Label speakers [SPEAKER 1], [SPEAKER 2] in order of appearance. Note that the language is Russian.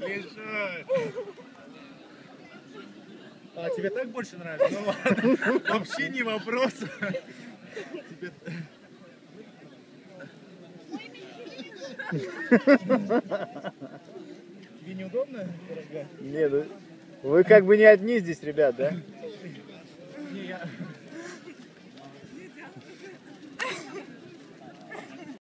[SPEAKER 1] Лежать. А, тебе так больше нравится? Ну ладно, вообще не вопрос. Тебе... Тебе неудобно, дорогая?
[SPEAKER 2] Нет, ну, вы как бы не одни здесь, ребят, да?